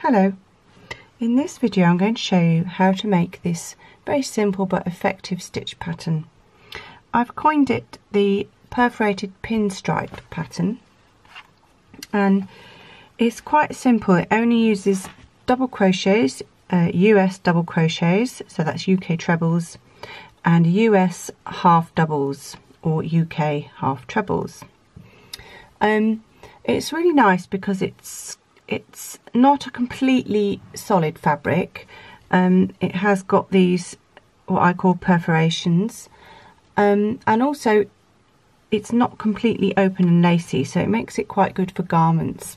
Hello. In this video I'm going to show you how to make this very simple but effective stitch pattern. I've coined it the perforated pinstripe pattern and it's quite simple. It only uses double crochets, uh, US double crochets, so that's UK trebles, and US half doubles or UK half trebles. Um, it's really nice because it's it's not a completely solid fabric. Um, it has got these what I call perforations um, and also it's not completely open and lacy so it makes it quite good for garments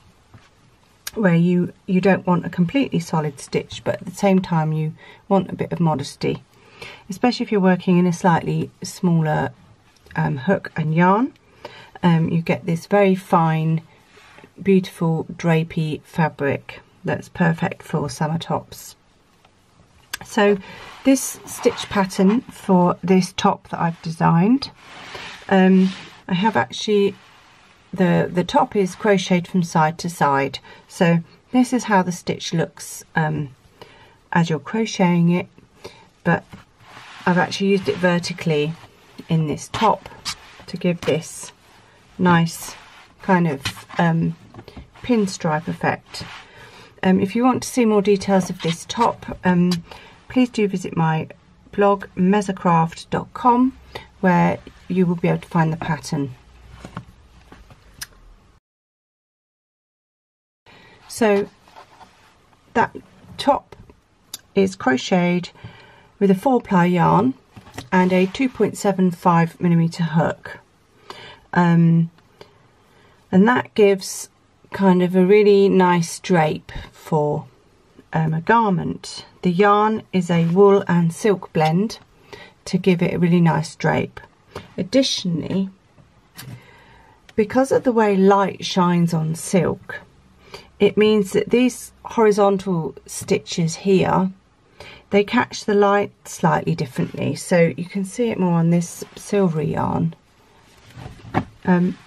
where you you don't want a completely solid stitch but at the same time you want a bit of modesty especially if you're working in a slightly smaller um, hook and yarn um, you get this very fine beautiful drapey fabric that's perfect for summer tops. So this stitch pattern for this top that I've designed, um, I have actually, the, the top is crocheted from side to side. So this is how the stitch looks um, as you're crocheting it, but I've actually used it vertically in this top to give this nice kind of um, pinstripe effect. Um, if you want to see more details of this top, um, please do visit my blog mezzacraft.com where you will be able to find the pattern. So that top is crocheted with a 4 ply yarn and a 2.75 millimeter hook. Um, and that gives kind of a really nice drape for um, a garment. The yarn is a wool and silk blend to give it a really nice drape. Additionally, because of the way light shines on silk, it means that these horizontal stitches here, they catch the light slightly differently. So you can see it more on this silvery yarn. Um,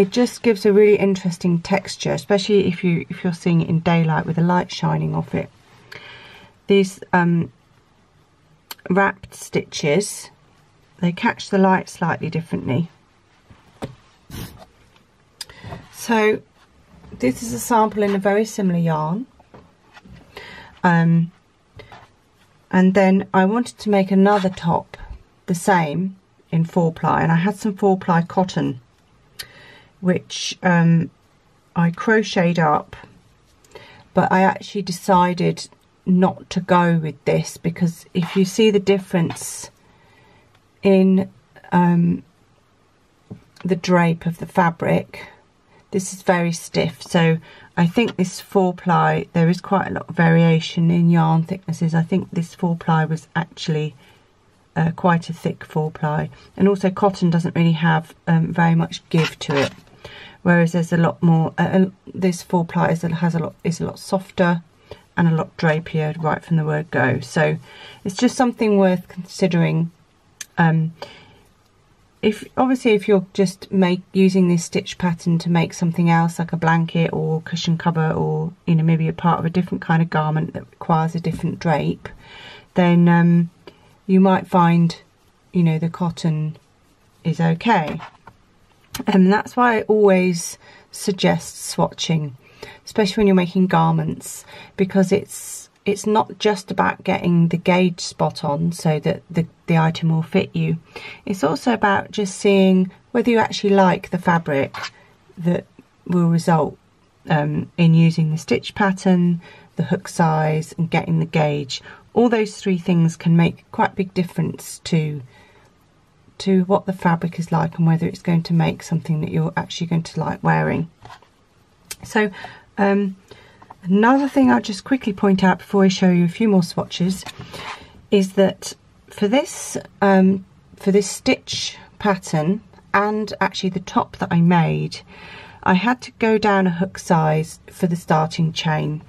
it just gives a really interesting texture, especially if you if you're seeing it in daylight with the light shining off it. These um, wrapped stitches, they catch the light slightly differently. So this is a sample in a very similar yarn. Um, and then I wanted to make another top the same in four ply and I had some four ply cotton which um, I crocheted up but I actually decided not to go with this because if you see the difference in um, the drape of the fabric this is very stiff. So I think this four ply there is quite a lot of variation in yarn thicknesses. I think this four ply was actually uh, quite a thick four ply and also cotton doesn't really have um, very much give to it whereas there's a lot more uh, this four ply is, has a lot is a lot softer and a lot drapier right from the word go. So it's just something worth considering. Um, if obviously if you're just make using this stitch pattern to make something else like a blanket or cushion cover or you know maybe a part of a different kind of garment that requires a different drape then um, you might find you know the cotton is okay and that's why I always suggest swatching, especially when you're making garments, because it's it's not just about getting the gauge spot on so that the, the item will fit you. It's also about just seeing whether you actually like the fabric that will result um, in using the stitch pattern, the hook size and getting the gauge. All those three things can make quite a big difference to to what the fabric is like and whether it's going to make something that you're actually going to like wearing. So um, another thing I'll just quickly point out before I show you a few more swatches is that for this um, for this stitch pattern and actually the top that I made I had to go down a hook size for the starting chain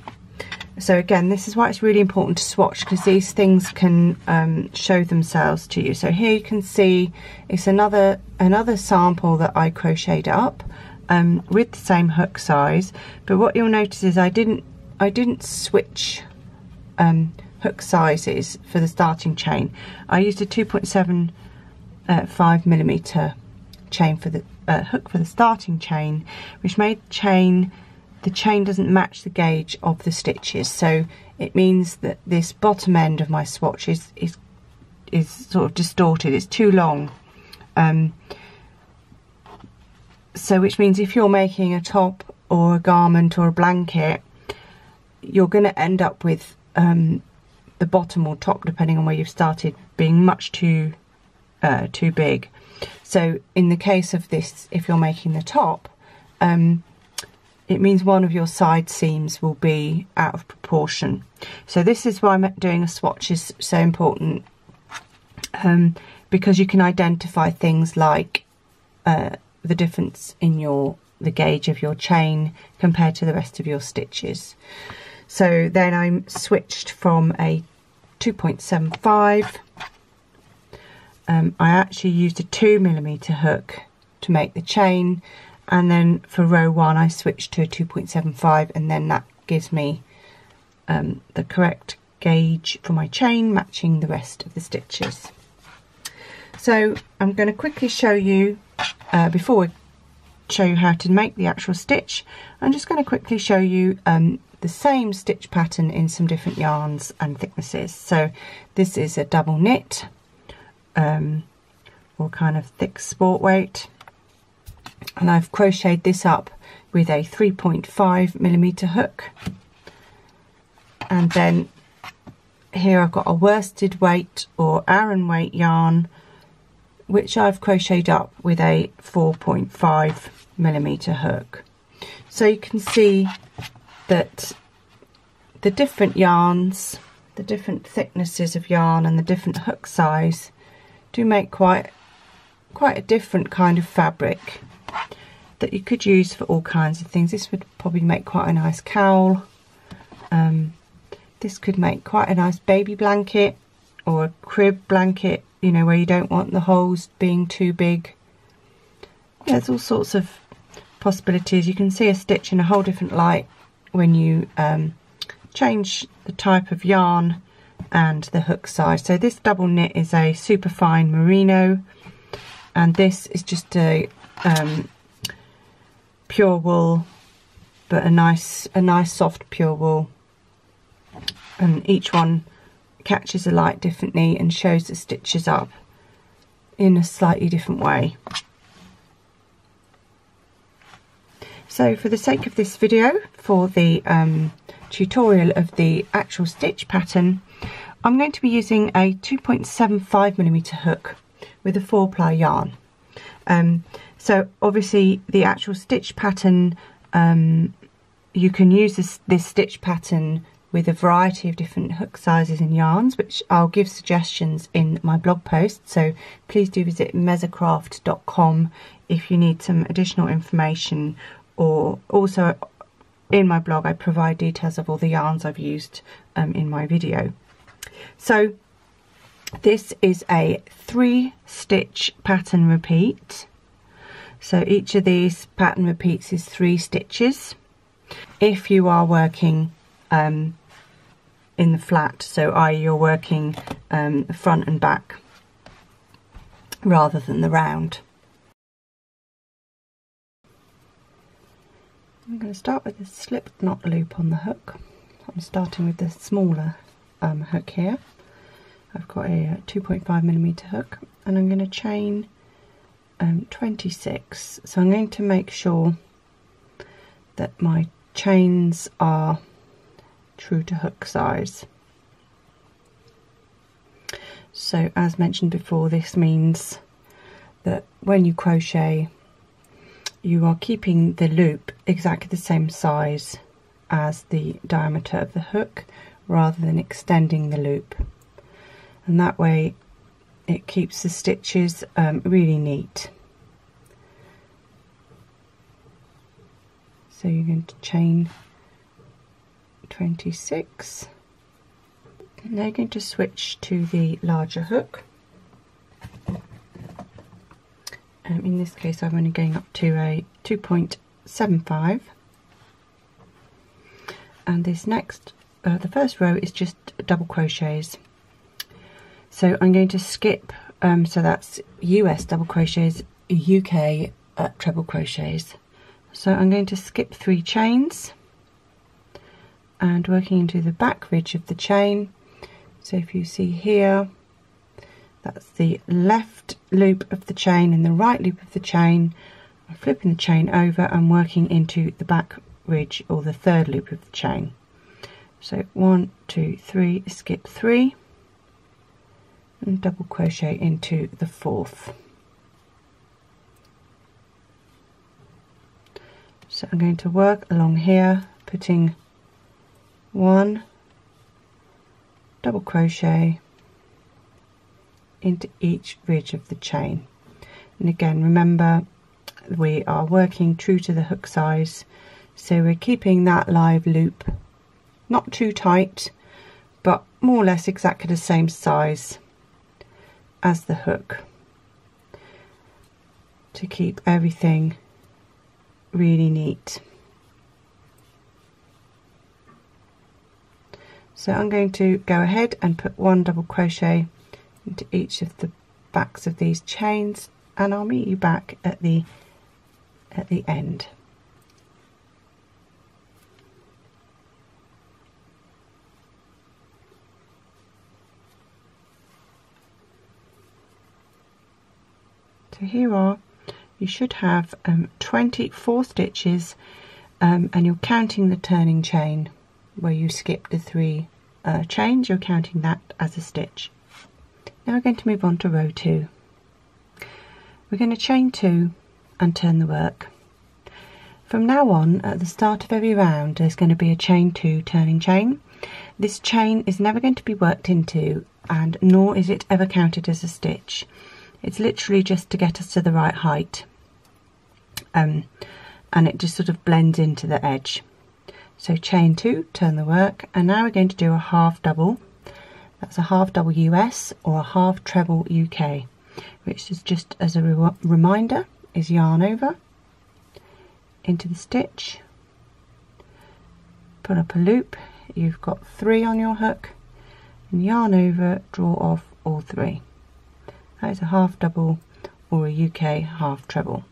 so again, this is why it's really important to swatch because these things can um, show themselves to you. So here you can see it's another another sample that I crocheted up um, with the same hook size. But what you'll notice is I didn't I didn't switch um, hook sizes for the starting chain. I used a 2.75 uh, millimeter chain for the uh, hook for the starting chain, which made the chain the chain doesn't match the gauge of the stitches. So it means that this bottom end of my swatch is is is sort of distorted. It's too long. Um, so which means if you're making a top or a garment or a blanket, you're going to end up with um, the bottom or top, depending on where you've started, being much too uh, too big. So in the case of this, if you're making the top, um, it means one of your side seams will be out of proportion. So this is why doing a swatch is so important um, because you can identify things like uh, the difference in your the gauge of your chain compared to the rest of your stitches. So then I'm switched from a 2.75. Um, I actually used a 2 millimeter hook to make the chain and then for row 1 I switched to a 2.75 and then that gives me um, the correct gauge for my chain matching the rest of the stitches. So I'm going to quickly show you uh, before we show you how to make the actual stitch I'm just going to quickly show you um, the same stitch pattern in some different yarns and thicknesses so this is a double knit um, or kind of thick sport weight and I've crocheted this up with a 3.5 millimeter hook and then here I've got a worsted weight or Aran weight yarn which I've crocheted up with a 4.5 millimeter hook. So you can see that the different yarns, the different thicknesses of yarn and the different hook size do make quite quite a different kind of fabric that you could use for all kinds of things. This would probably make quite a nice cowl. Um, this could make quite a nice baby blanket or a crib blanket you know, where you don't want the holes being too big. There's all sorts of possibilities. You can see a stitch in a whole different light when you um, change the type of yarn and the hook size. So this double knit is a super fine merino and this is just a um, pure wool but a nice a nice soft pure wool and each one catches the light differently and shows the stitches up in a slightly different way. So for the sake of this video, for the um, tutorial of the actual stitch pattern, I'm going to be using a 2.75 millimeter hook with a four ply yarn. Um, so obviously the actual stitch pattern, um, you can use this, this stitch pattern with a variety of different hook sizes and yarns, which I'll give suggestions in my blog post. So please do visit mezzacraft.com if you need some additional information or also in my blog I provide details of all the yarns I've used um, in my video. So this is a three stitch pattern repeat. So each of these pattern repeats is three stitches. If you are working um, in the flat, so i.e. you're working um, front and back rather than the round. I'm going to start with a slip knot loop on the hook. I'm starting with the smaller um, hook here. I've got a 2.5 millimeter hook and I'm going to chain um, 26. So I'm going to make sure that my chains are true to hook size. So as mentioned before this means that when you crochet you are keeping the loop exactly the same size as the diameter of the hook rather than extending the loop and that way it keeps the stitches um, really neat. So you're going to chain 26. Now you're going to switch to the larger hook. Um, in this case I'm only going up to a 2.75 and this next uh, the first row is just double crochets so I'm going to skip um, so that's US double crochets UK uh, treble crochets. So I'm going to skip three chains and working into the back ridge of the chain. So if you see here that's the left loop of the chain and the right loop of the chain. I'm flipping the chain over and working into the back ridge or the third loop of the chain. So one two three skip three and double crochet into the fourth. So I'm going to work along here putting one double crochet into each ridge of the chain. And again remember we are working true to the hook size. So we're keeping that live loop not too tight but more or less exactly the same size as the hook to keep everything really neat. So I'm going to go ahead and put one double crochet into each of the backs of these chains and I'll meet you back at the at the end. So here are you should have um, 24 stitches um, and you're counting the turning chain. Where you skip the three uh, chains you're counting that as a stitch. Now we're going to move on to row 2 we're going to chain 2 and turn the work. From now on at the start of every round there's going to be a chain 2 turning chain. This chain is never going to be worked into and nor is it ever counted as a stitch it's literally just to get us to the right height um, and it just sort of blends into the edge. So chain two, turn the work, and now we're going to do a half double. That's a half double US or a half treble UK, which is just as a re reminder is yarn over into the stitch, put up a loop, you've got three on your hook, and yarn over, draw off all three. That is a half double or a UK half treble.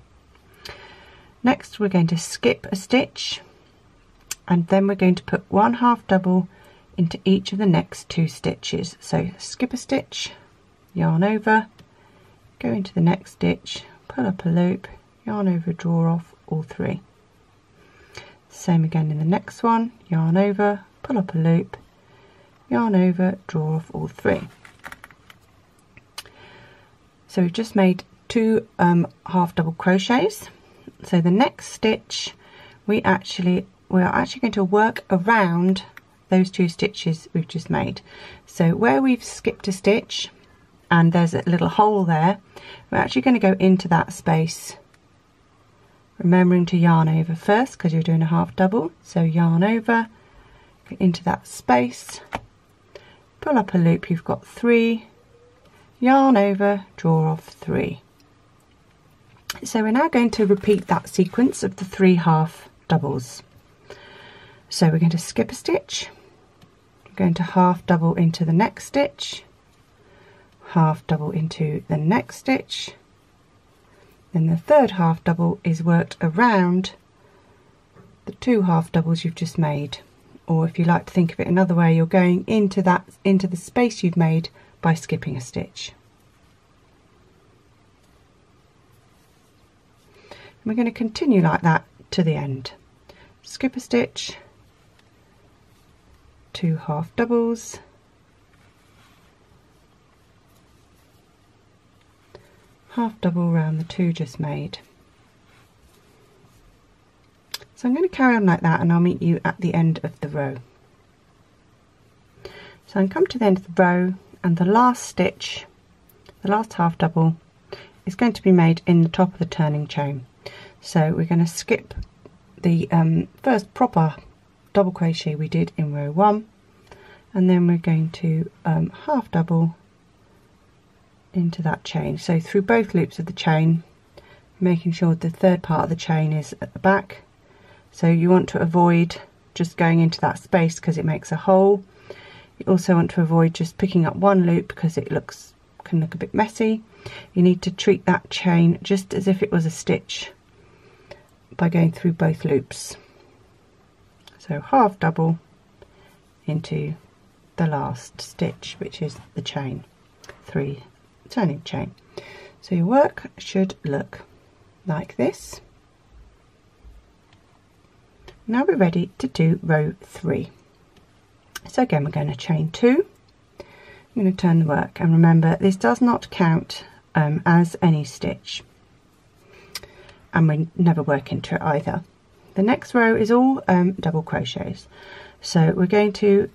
Next we're going to skip a stitch and then we're going to put one half double into each of the next two stitches. So skip a stitch, yarn over, go into the next stitch, pull up a loop, yarn over, draw off all three. Same again in the next one, yarn over, pull up a loop, yarn over, draw off all three. So we've just made two um, half double crochets. So the next stitch we actually we are actually going to work around those two stitches we've just made. So where we've skipped a stitch and there's a little hole there we're actually going to go into that space. Remembering to yarn over first because you're doing a half double. So yarn over into that space. Pull up a loop you've got three yarn over draw off three. So we're now going to repeat that sequence of the three half doubles. So we're going to skip a stitch, we're going to half double into the next stitch, half double into the next stitch, then the third half double is worked around the two half doubles you've just made. Or if you like to think of it another way you're going into that into the space you've made by skipping a stitch. we're going to continue like that to the end. Skip a stitch, two half doubles, half double round the two just made. So I'm going to carry on like that and I'll meet you at the end of the row. So I'm come to the end of the row and the last stitch, the last half double, is going to be made in the top of the turning chain. So we're going to skip the um, first proper double crochet we did in row one and then we're going to um, half double into that chain. So through both loops of the chain making sure the third part of the chain is at the back. So you want to avoid just going into that space because it makes a hole. You also want to avoid just picking up one loop because it looks can look a bit messy. You need to treat that chain just as if it was a stitch by going through both loops. So half double into the last stitch which is the chain, three turning chain. So your work should look like this. Now we're ready to do row three. So again, we're going to chain two. I'm going to turn the work and remember this does not count um, as any stitch and we never work into it either. The next row is all um, double crochets. So we're going to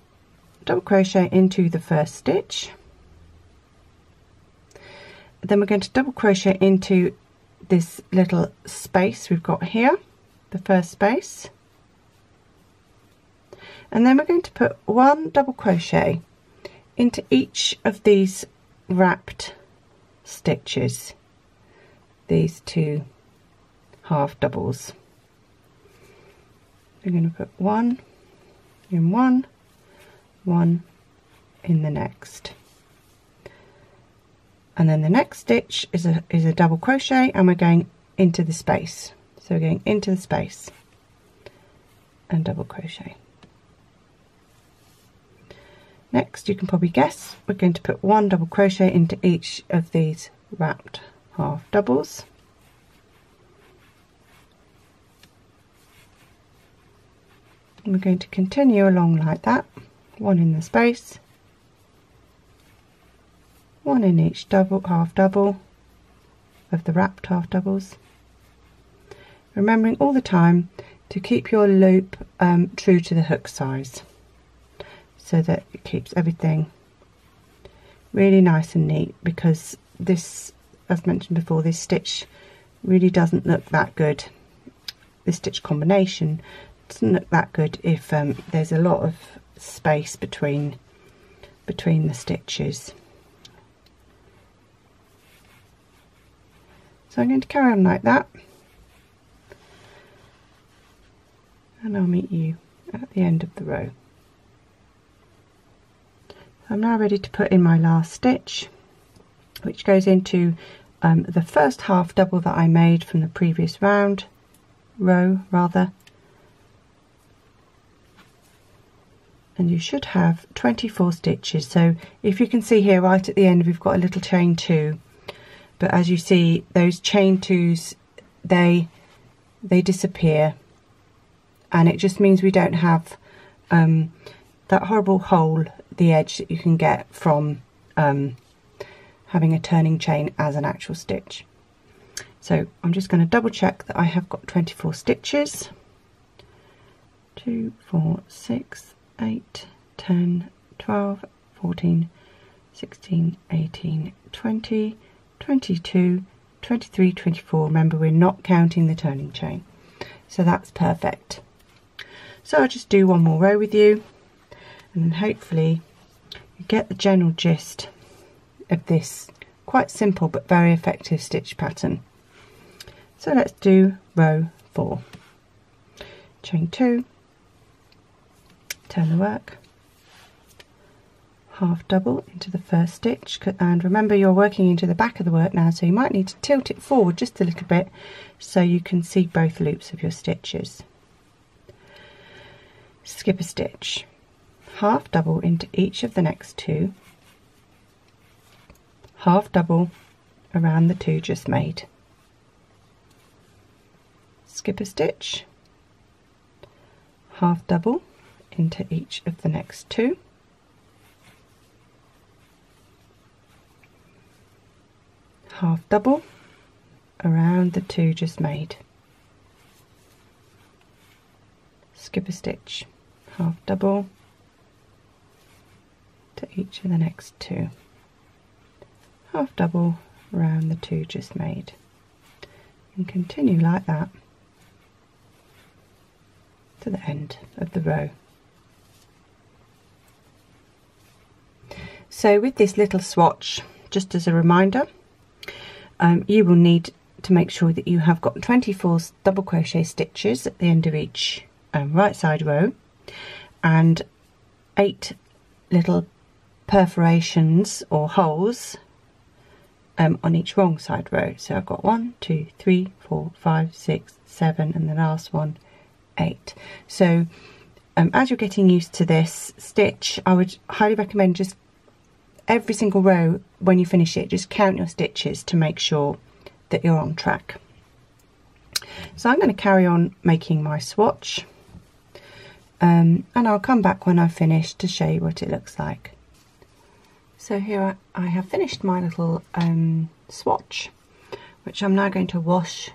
double crochet into the first stitch. Then we're going to double crochet into this little space we've got here, the first space and then we're going to put one double crochet into each of these wrapped stitches. These two half doubles. We're going to put one in one one in the next. And then the next stitch is a is a double crochet and we're going into the space. So we're going into the space and double crochet Next, you can probably guess, we're going to put one double crochet into each of these wrapped half doubles. And we're going to continue along like that, one in the space, one in each double half double of the wrapped half doubles. Remembering all the time to keep your loop um, true to the hook size so that it keeps everything really nice and neat because this as mentioned before this stitch really doesn't look that good. This stitch combination doesn't look that good if um, there's a lot of space between between the stitches. So I'm going to carry on like that. And I'll meet you at the end of the row I'm now ready to put in my last stitch which goes into um, the first half double that I made from the previous round row rather. And you should have 24 stitches. So if you can see here right at the end we've got a little chain two. But as you see those chain twos they they disappear. And it just means we don't have um, that horrible hole the edge that you can get from um, having a turning chain as an actual stitch. So I'm just going to double check that I have got 24 stitches. 2, 4, 6, 8, 10, 12, 14, 16, 18, 20, 22, 23, 24. Remember we're not counting the turning chain. So that's perfect. So I'll just do one more row with you and hopefully you get the general gist of this quite simple but very effective stitch pattern. So let's do row 4. Chain 2, turn the work, half double into the first stitch and remember you're working into the back of the work now so you might need to tilt it forward just a little bit so you can see both loops of your stitches. Skip a stitch half double into each of the next two, half double around the two just made. Skip a stitch, half double into each of the next two, half double around the two just made. Skip a stitch, half double to each of the next two. Half double around the two just made. And continue like that to the end of the row. So with this little swatch, just as a reminder, um, you will need to make sure that you have got 24 double crochet stitches at the end of each um, right side row and eight little perforations or holes um, on each wrong side row. So I've got one, two, three, four, five, six, seven, and the last one, eight. So um, as you're getting used to this stitch, I would highly recommend just every single row when you finish it, just count your stitches to make sure that you're on track. So I'm going to carry on making my swatch um, and I'll come back when I've finished to show you what it looks like. So here I have finished my little um, swatch, which I'm now going to wash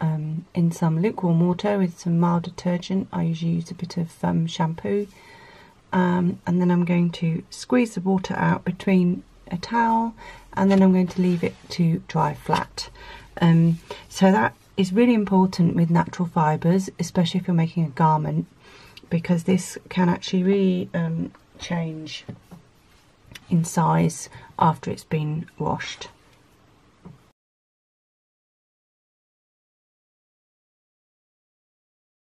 um, in some lukewarm water with some mild detergent. I usually use a bit of um, shampoo. Um, and then I'm going to squeeze the water out between a towel and then I'm going to leave it to dry flat. Um, so that is really important with natural fibres, especially if you're making a garment, because this can actually really um, change in size after it's been washed.